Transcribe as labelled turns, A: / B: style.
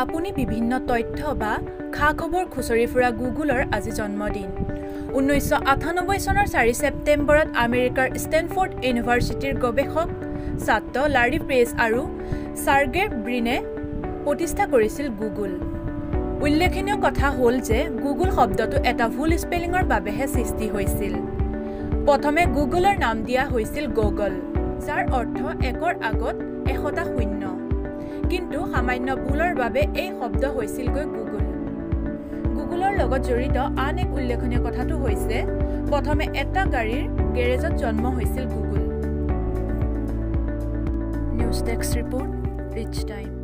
A: আপুনি বিভিন্ন তথ্য বা খা খবৰ খুচৰি ফুৰা গুগলৰ আজি জন্মদিন। ঊনৈছশ আঠানব্বৈ চনৰ চাৰি ছেপ্টেম্বৰত আমেৰিকাৰ ষ্টেনফৰ্ড ইউনিভাৰ্চিটিৰ গৱেষক ছাত্ৰ লাৰী প্ৰেছ আৰু চাৰ্গে ব্ৰিনে প্ৰতিষ্ঠা কৰিছিল গুগল। উল্লেখনীয় কথা হ'ল যে গুগল শব্দটো এটা ভুল স্পেলিঙৰ বাবেহে সৃষ্টি হৈছিল। প্ৰথমে গুগলৰ নাম দিয়া হৈছিল গুগল যাৰ অৰ্থ একৰ আগত এশটা শূন্য। কিন্তু সামান্য ভুলৰ বাবে এই শব্দ হৈছিলগৈ গুগল। গুগলৰ লগত জড়িত আন এক উল্লেখনীয় কথাটো হৈছে প্ৰথমে এটা গাড়ীৰ গেৰেজত জন্ম হৈছিল গুগল। নিউজ ডেস্ক ৰিপৰ্ট ৰিচ টাইম।